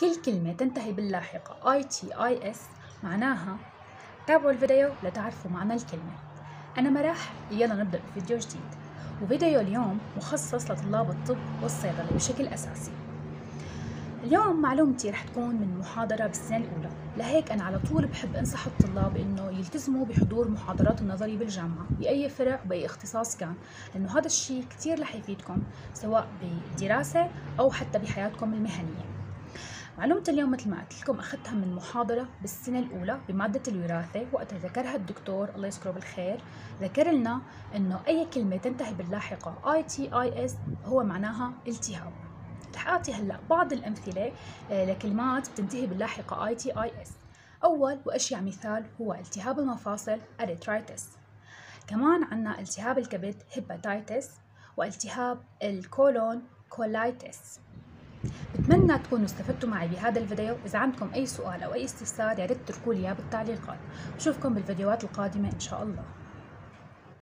كل كلمة تنتهي باللاحقة. ITIS معناها تابعوا الفيديو لتعرفوا معنى الكلمة. أنا مرح يلا نبدأ بفيديو جديد. وفيديو اليوم مخصص لطلاب الطب والصيدلة بشكل أساسي. اليوم معلومتي رح تكون من محاضرة بالسنة الأولى. لهيك أنا على طول بحب أنصح الطلاب إنه يلتزموا بحضور محاضرات النظري بالجامعة بأي فرع وبأي اختصاص كان لأنه هذا الشيء كتير رح يفيدكم سواء بالدراسة أو حتى بحياتكم المهنية. معلومة اليوم مثل ما قلت لكم أخذتها من محاضرة بالسنة الأولى بمادة الوراثة وقت ذكرها الدكتور الله يذكره بالخير ذكر لنا إنه أي كلمة تنتهي باللاحقة ITIS هو معناها التهاب. رح أعطي هلأ بعض الأمثلة آه، لكلمات بتنتهي باللاحقة ITIS أول وأشيع مثال هو التهاب المفاصل أريترايتس كمان عنا التهاب الكبد hepatitis والتهاب الكولون colitis بتمنى تكونوا استفدتوا معي بهذا الفيديو. إذا عندكم أي سؤال أو أي استفسار يا ريت تتركوا لي إياه بالتعليقات. بشوفكم بالفيديوهات القادمة إن شاء الله.